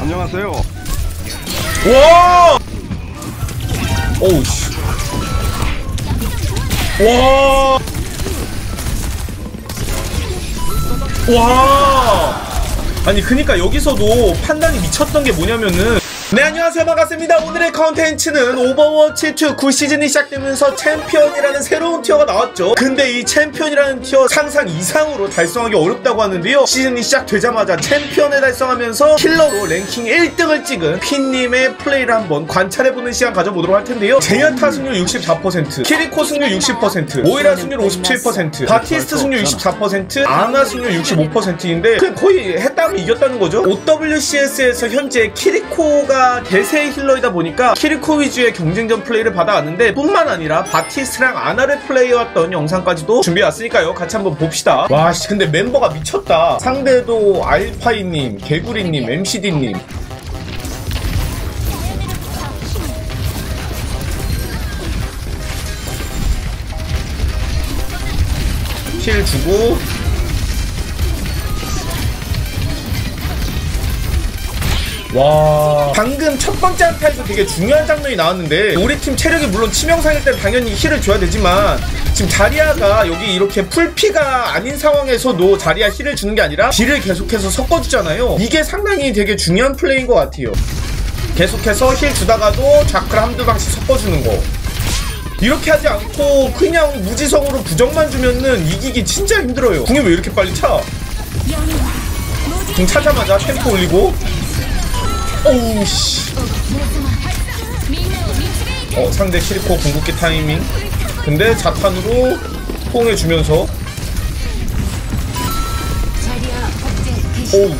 안녕하세요. 와! 오우 씨. 와! 와! 아니 그니까 여기서도 판단이 미쳤던 게 뭐냐면은 네 안녕하세요. 반갑습니다. 오늘의 컨텐츠는 오버워치 2 9시즌이 시작되면서 챔피언이라는 새로운 tier가 나왔죠. 근데 이 챔피언이라는 tier 상상 이상으로 달성하기 어렵다고 하는데요. 시즌이 시작되자마자 챔피언을 달성하면서 킬러로 랭킹 1등을 찍은 핀님의 플레이를 한번 관찰해보는 시간 가져보도록 할 텐데요. 젠야타 승률 64% 키리코 승률 60% 모이라 승률 57% 바티스트 승률 64% 아나 승률 65%인데 그냥 거의 했다면 이겼다는 거죠. OWCS에서 현재 키리코가 대세 힐러이다 보니까 키리코 위주의 경쟁전 플레이를 받아왔는데 뿐만 아니라 바티스트랑 아나를 플레이해왔던 영상까지도 준비해왔으니까요. 같이 한번 봅시다. 와 씨, 근데 멤버가 미쳤다. 상대도 알파이님 개구리님 MCD님. heal 주고 와. 방금 첫 번째 한타에서 되게 중요한 장면이 나왔는데 우리 팀 체력이 물론 치명상일 때 당연히 heal을 줘야 되지만 지금 자리아가 여기 이렇게 full피가 아닌 상황에서도 자리아 heal을 주는 게 아니라 deal을 계속해서 섞어주잖아요. 이게 상당히 되게 중요한 플레이인 것 같아요. 계속해서 heal 주다가도 좌클을 한두 방씩 섞어주는 거. 이렇게 하지 않고 그냥 무지성으로 부정만 주면은 이기기 진짜 힘들어요. 궁이 왜 이렇게 빨리 차? 궁 차자마자 템포 올리고 오우 씨. 어 상대 키리코 궁극기 타이밍. 근데 자탄으로 포옹해 주면서 오우.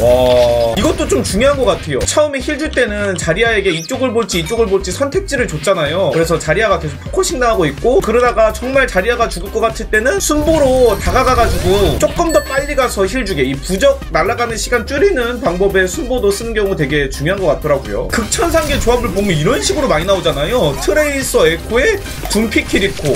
와 이것도 좀 중요한 것 같아요. 처음에 heal 줄 때는 자리아에게 이쪽을 볼지 이쪽을 볼지 선택지를 줬잖아요. 그래서 자리아가 계속 focusing 당하고 있고 그러다가 정말 자리아가 죽을 것 같을 때는 순보로 다가가가지고 조금 더 빨리 가서 heal 주게 이 부적 날아가는 시간 줄이는 방법에 순보도 쓰는 경우 되게 중요한 것 같더라고요. 극천상계 조합을 보면 이런 식으로 많이 나오잖아요. 트레이서 에코에 둠피 키리코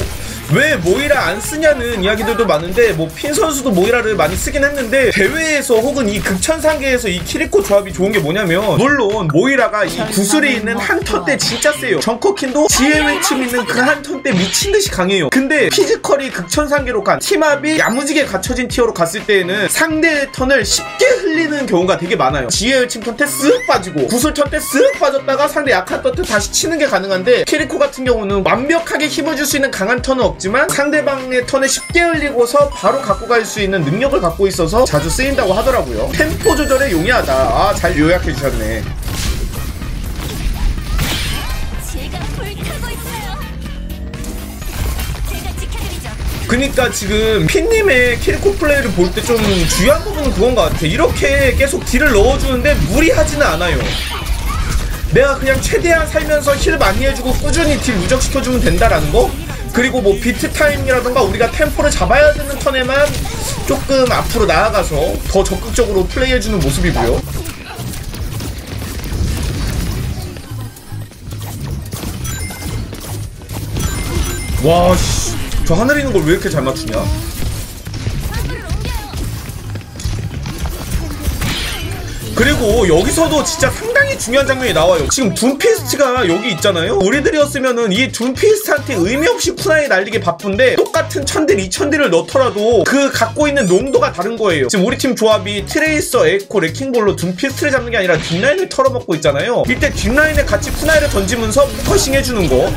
왜 모이라 안 쓰냐는 이야기들도 많은데 뭐 핀 선수도 모이라를 많이 쓰긴 했는데 대회에서 혹은 이 극천상계에서 이 키리코 조합이 좋은 게 뭐냐면 물론 모이라가 이 구슬이 있는 한 turn 때 진짜 세요. 정커퀸도 지휘의 외침 있는 그 한 turn 때 미친 듯이 강해요. 근데 physical이 극천상계로 간 팀합이 야무지게 갖춰진 tier로 갔을 때에는 상대의 턴을 쉽게 흘리는 경우가 되게 많아요. 지휘의 외침 턴 때 쓱 빠지고 구슬 턴 때 쓱 빠졌다가 상대 약한 턴 때 다시 치는 게 가능한데 키리코 같은 경우는 완벽하게 힘을 줄 수 있는 강한 턴은 없 없지만 상대방의 턴에 쉽게 흘리고서 바로 갖고 갈 수 있는 능력을 갖고 있어서 자주 쓰인다고 하더라고요. 템포 조절에 용이하다. 아, 잘 요약해 주셨네. 그니까 지금 핀님의 키리코 플레이를 볼 때좀 중요한 부분은 그건 것 같아. 이렇게 계속 deal을 넣어주는데 무리하지는 않아요. 내가 그냥 최대한 살면서 heal 많이 해주고 꾸준히 deal 누적시켜주면 된다라는 거? 그리고 뭐 비트 타임이라던가 우리가 템포를 잡아야 되는 턴에만 조금 앞으로 나아가서 더 적극적으로 플레이해주는 모습이고요. 와, 씨. 저 하늘에 있는 걸 왜 이렇게 잘 맞추냐? 그리고 여기서도 진짜 상당히 중요한 장면이 나와요. 지금 둠피스트가 여기 있잖아요. 우리들이었으면은 이 둠피스트한테 의미 없이 쿠나이 날리기 바쁜데 똑같은 천deal, 이천deal을 넣더라도 그 갖고 있는 농도가 다른 거예요. 지금 우리 팀 조합이 트레이서, 에코, 레킹볼로 둠피스트를 잡는 게 아니라 뒷라인을 털어먹고 있잖아요. 이때 뒷라인에 같이 쿠나이를 던지면서 focusing 해주는 거.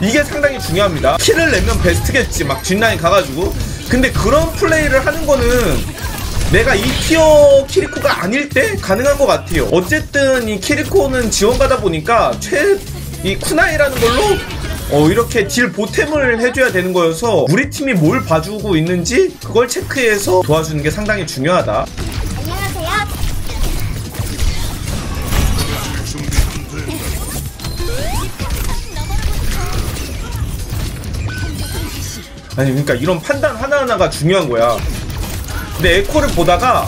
이게 상당히 중요합니다. 킬을 내면 베스트겠지. 막 뒷라인 가가지고. 근데 그런 플레이를 하는 거는 내가 이 티어 키리코가 아닐 때 가능한 것 같아요. 어쨌든 이 키리코는 지원가다 보니까 최, 이 쿠나이라는 걸로 어, 이렇게 딜 보탬을 해줘야 되는 거여서 우리 팀이 뭘 봐주고 있는지 그걸 체크해서 도와주는 게 상당히 중요하다. 안녕하세요. 아니 그러니까 이런 판단 하나하나가 중요한 거야. 근데 에코를 보다가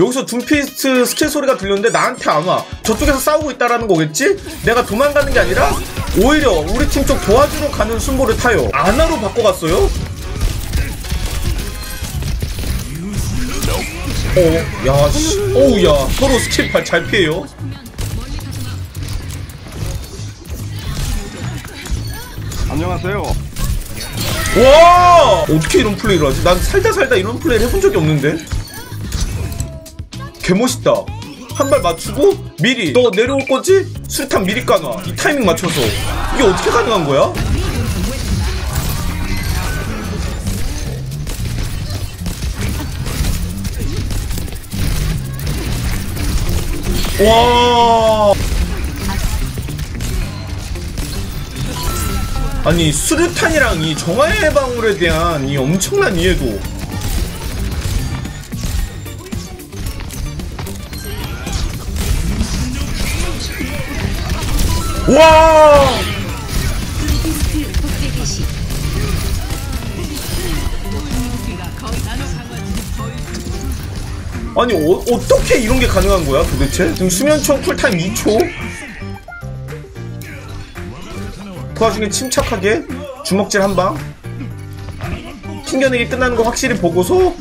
여기서 둠피스트 스킬 소리가 들렸는데 나한테 안 와. 저쪽에서 싸우고 있다라는 거겠지? 내가 도망가는 게 아니라 오히려 우리 팀 쪽 도와주러 가는 순보를 타요. 아나로 바꿔갔어요? 어, 야, 씨. 어우, 야. 서로 스킬 발 잘 피해요. 안녕하세요. 와! 어떻게 이런 플레이를 하지? 난 살다 살다 이런 플레이를 해본 적이 없는데? 개멋있다. 한 발 맞추고 미리 너 내려올 거지? 수류탄 미리 까놔. 이 타이밍 맞춰서. 이게 어떻게 가능한 거야? 와! 아니 수류탄이랑 이 정화의 방울에 대한 이 엄청난 이해도. 와! 아니 어, 어떻게 이런 게 가능한 거야 도대체? 지금 수면총 쿨타임 2초 그 와중에 침착하게 주먹질 한방 튕겨내기 끝나는 거 확실히 보고서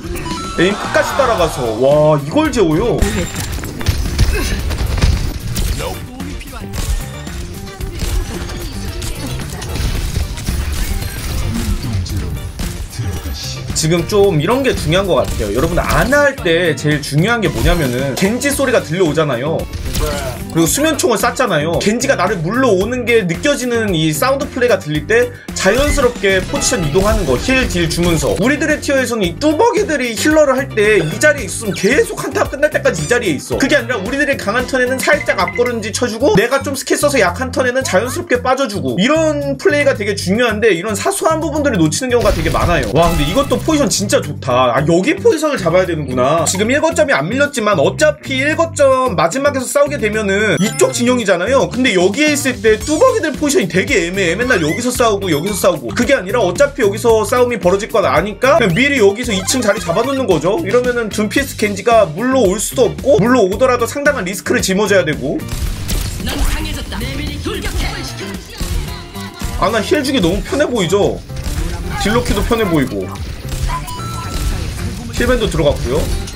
에임 끝까지 따라가서 와 이걸 재워요 지금 좀 이런 게 중요한 것 같아요. 여러분 아나 할때 제일 중요한 게 뭐냐면은 겐지 소리가 들려오잖아요. 그리고 수면총을 쐈잖아요. 겐지가 나를 물러오는 게 느껴지는 이 사운드 플레이가 들릴 때 자연스럽게 포지션 이동하는 거, heal, deal 주면서 우리들의 tier에서는 이 뚜벅이들이 healer를 할 때 이 자리에 있으면 계속 한타 끝날 때까지 이 자리에 있어. 그게 아니라 우리들이 강한 턴에는 살짝 앞걸음질 쳐주고 내가 좀 스킬 써서 약한 턴에는 자연스럽게 빠져주고 이런 플레이가 되게 중요한데 이런 사소한 부분들을 놓치는 경우가 되게 많아요. 와 근데 이것도 포지션 진짜 좋다. 아 여기 포지션을 잡아야 되는구나. 지금 1거점이 안 밀렸지만 어차피 1거점 마지막에서 싸우게 되면은 이쪽 진영이잖아요. 근데 여기에 있을 때 뚜벅이들 포지션이 되게 애매해. 맨날 여기서 싸우고 여기서 싸우고. 그게 아니라 어차피 여기서 싸움이 벌어질 건 아니까 그냥 미리 여기서 2층 자리 잡아놓는 거죠. 이러면은 둠피스 겐지가 물러올 수도 없고 물러오더라도 상당한 리스크를 짊어져야 되고. 아나 heal 주기 너무 편해 보이죠? deal 넣기도 편해 보이고. heal ban도 들어갔고요.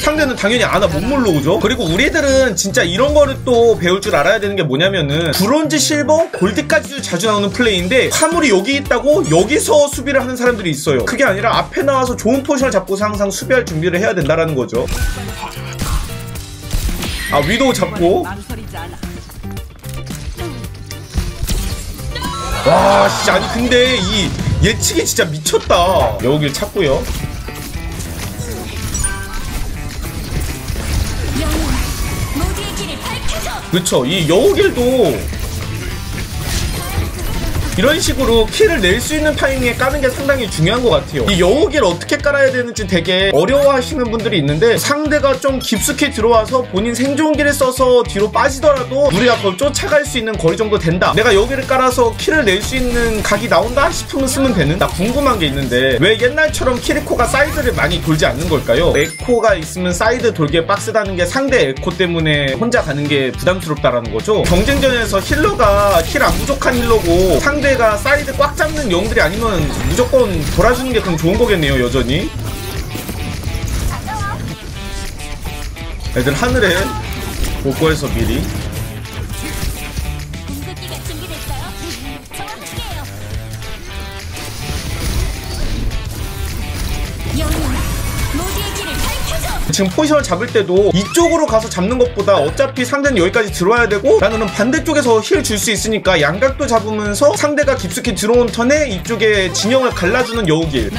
상대는 당연히 아나 못 물러오죠. 그리고 우리들은 진짜 이런 거를 또 배울 줄 알아야 되는 게 뭐냐면은 브론즈, 실버, 골드까지도 자주 나오는 플레이인데 화물이 여기 있다고 여기서 수비를 하는 사람들이 있어요. 그게 아니라 앞에 나와서 좋은 포지션을 잡고서 항상 수비할 준비를 해야 된다라는 거죠. 아 위도우 잡고 와 진짜 아니 근데 이 예측이 진짜 미쳤다 여길 찾고요 그쵸. 이 여우길도 이런 식으로 kill을 낼 수 있는 타이밍에 까는 게 상당히 중요한 것 같아요. 이 여우길 어떻게 깔아야 되는지 되게 어려워하시는 분들이 있는데 상대가 좀 깊숙이 들어와서 본인 생존기를 써서 뒤로 빠지더라도 우리가 그걸 쫓아갈 수 있는 거리 정도 된다. 내가 여기를 깔아서 kill을 낼 수 있는 각이 나온다 싶으면 쓰면 되는? 나 궁금한 게 있는데 왜 옛날처럼 키리코가 사이드를 많이 돌지 않는 걸까요? 에코가 있으면 사이드 돌기에 빡세다는 게 상대 에코 때문에 혼자 가는 게 부담스럽다라는 거죠? 경쟁전에서 healer가 heal 안 부족한 healer고 상대 가 사이드 꽉 잡는 영웅들이 아니면 무조건 돌아주는 게 그럼 좋은 거겠네요 여전히. 애들 하늘에 복구해서 미리 지금 포지션을 잡을 때도 이쪽으로 가서 잡는 것보다 어차피 상대는 여기까지 들어와야 되고 나는 반대쪽에서 힐 줄 수 있으니까 양각도 잡으면서 상대가 깊숙이 들어온 턴에 이쪽에 진영을 갈라주는 여우길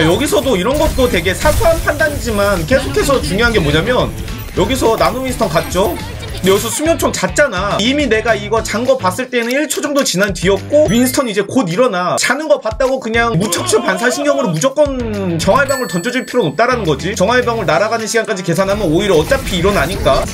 자 여기서도 이런 것도 되게 사소한 판단이지만 계속해서 중요한 게 뭐냐면 여기서 나노미스턴 갔죠? 근데 여기서 수면총 잤잖아. 이미 내가 이거 잔 거 봤을 때는 1초 정도 지난 뒤였고 윈스턴 이제 곧 일어나. 자는 거 봤다고 그냥 무척추 반사신경으로 무조건 정화의 방울 던져줄 필요는 없다라는 거지. 정화의 방울 날아가는 시간까지 계산하면 오히려 어차피 일어나니까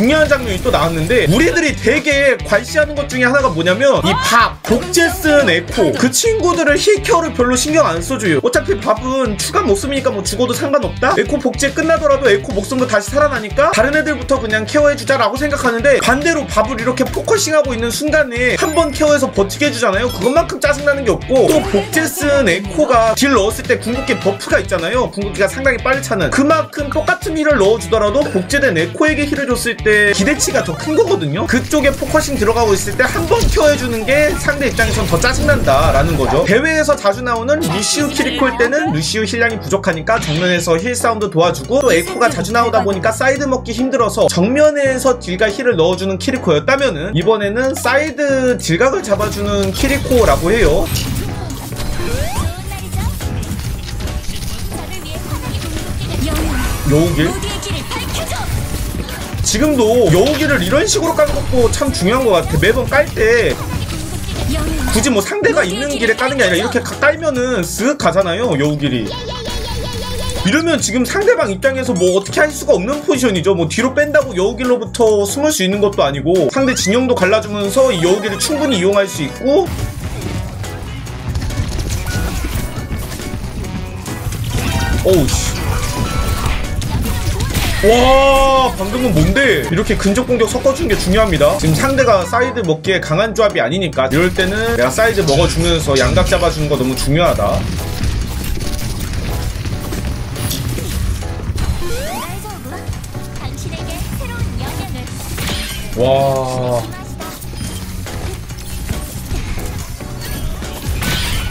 중요한 장면이 또 나왔는데 우리들이 되게 경시하는 것 중에 하나가 뭐냐면 이 밥, 복제 쓴 에코 그 친구들을 heal care를 별로 신경 안 써줘요. 어차피 밥은 추가 목숨이니까 뭐 죽어도 상관없다. 에코 복제 끝나더라도 에코 목숨도 다시 살아나니까 다른 애들부터 그냥 care해주자 라고 생각하는데 반대로 밥을 이렇게 focusing하고 있는 순간에 한 번 care해서 버티게 해주잖아요. 그것만큼 짜증나는 게 없고 또 복제 쓴 에코가 deal 넣었을 때 궁극기 buff가 있잖아요. 궁극기가 상당히 빨리 차는 그만큼 똑같은 heal을 넣어주더라도 복제된 에코에게 heal을 줬을 때 기대치가 더 큰 거거든요. 그쪽에 focusing 들어가고 있을 때 한번 care해주는 게 상대 입장에선 더 짜증난다라는 거죠. 대회에서 자주 나오는 루시우 키리코일 때는 루시우 heal량이 부족하니까 정면에서 heal 사운드 도와주고 또 에코가 자주 나오다 보니까 사이드 먹기 힘들어서 정면에서 deal과 heal을 넣어주는 키리코였다면은 이번에는 사이드 deal각을 잡아주는 키리코라고 해요. 여우길 밝혀줘 지금도 여우길을 이런 식으로 까는 것도 참 중요한 것 같아. 매번 깔 때 굳이 뭐 상대가 있는 길에 까는 게 아니라 이렇게 가- 깔면은 쓱 가잖아요. 여우길이. 이러면 지금 상대방 입장에서 뭐 어떻게 할 수가 없는 포지션이죠. 뭐 뒤로 뺀다고 여우길로부터 숨을 수 있는 것도 아니고 상대 진영도 갈라주면서 이 여우길을 충분히 이용할 수 있고 어우 씨. 와 방금은 뭔데? 이렇게 근접 공격 섞어주는 게 중요합니다. 지금 상대가 사이드 먹기에 강한 조합이 아니니까 이럴 때는 내가 사이드 먹어주면서 양각 잡아주는 거 너무 중요하다. 와...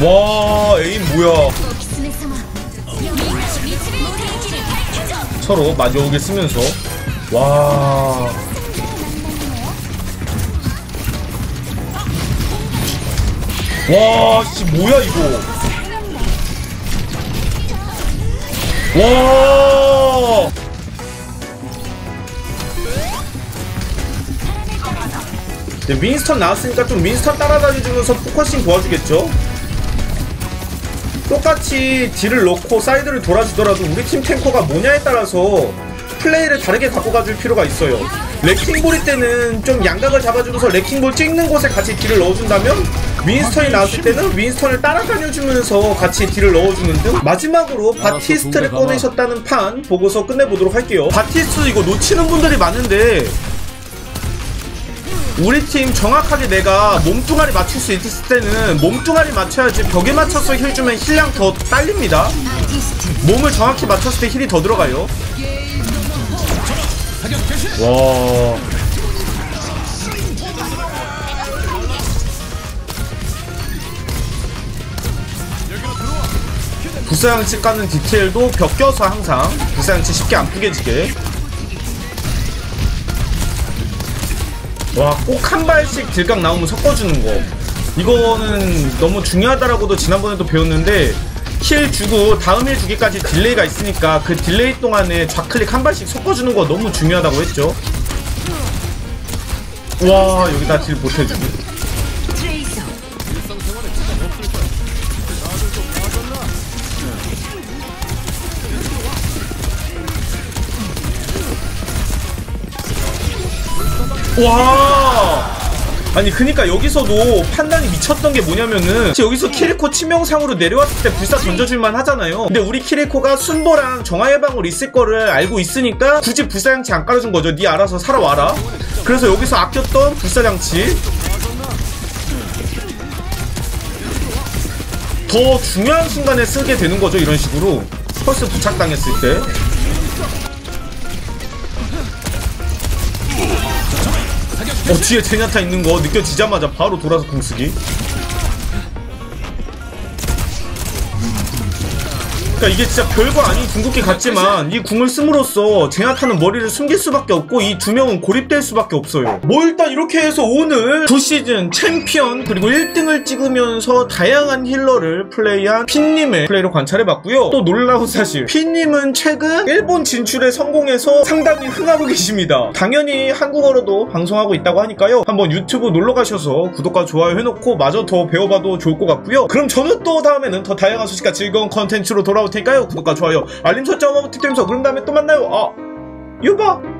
와 에임 뭐야 서로 마주오게 쓰면서 와... 와, 씨, 뭐야, 이거. 와! 네, 윈스턴 나왔으니까 좀 윈스턴 따라다니면서 focusing 도와주겠죠? 똑같이 deal을 넣고 사이드를 돌아주더라도 우리 팀 tanker가 뭐냐에 따라서 플레이를 다르게 갖고 가줄 필요가 있어요. 레킹볼일 때는 좀 양각을 잡아주면서 레킹볼 찍는 곳에 같이 deal을 넣어준다면 윈스턴이 나왔을 때는 윈스턴을 따라다녀주면서 같이 deal을 넣어주는 등 마지막으로 바티스트를 꺼내셨다는 판 보고서 끝내보도록 할게요. 바티스트 이거 놓치는 분들이 많은데 우리 팀 정확하게 내가 몸뚱아리 맞출 수 있을 때는 몸뚱아리 맞춰야지 벽에 맞춰서 heal 주면 heal량 더 딸립니다. 몸을 정확히 맞췄을 때 heal이 더 들어가요. 와. 불사장치 까는 디테일도 벽 껴서 항상 불사장치 쉽게 안 뿌개지게 와, 꼭 한 발씩 deal각 나오면 섞어주는 거. 이거는 너무 중요하다라고도 지난번에도 배웠는데, heal 주고 다음 heal 주기까지 delay가 있으니까 그 delay 동안에 좌클릭 한 발씩 섞어주는 거 너무 중요하다고 했죠. 와, 여기다 deal 못해주고. 와! 아니 그니까 여기서도 판단이 미쳤던 게 뭐냐면은 여기서 키리코 치명상으로 내려왔을 때 불사 던져줄만 하잖아요. 근데 우리 키리코가 순보랑 정화의 방울 있을 거를 알고 있으니까 굳이 불사장치 안 깔아준 거죠. 니 알아서 살아와라. 그래서 여기서 아꼈던 불사장치. 더 중요한 순간에 쓰게 되는 거죠 이런 식으로. 펄스 부착당했을 때 뒤에 젠야타 있는 거 느껴지자마자 바로 돌아서 궁 쓰기. 그러니까 이게 진짜 별거 아닌 궁극기 같지만 이 궁을 씀으로써 젠야타는 머리를 숨길 수밖에 없고 이 두 명은 고립될 수밖에 없어요. 뭐 일단 이렇게 해서 오늘 두 시즌 챔피언 그리고 1등을 찍으면서 다양한 healer를 플레이한 핀님의 플레이를 관찰해봤고요. 또 놀라운 사실 핀님은 최근 일본 진출에 성공해서 상당히 흥하고 계십니다. 당연히 한국어로도 방송하고 있다고 하니까요. 한번 유튜브 놀러 가셔서 구독과 좋아요 해놓고 마저 더 배워봐도 좋을 것 같고요. 그럼 저는 또 다음에는 더 다양한 소식과 즐거운 컨텐츠로 돌아올 테니까요. 구독과 좋아요, 알림 설정 한번 부탁드리면서 그럼 다음에 또 만나요. 아, 유바!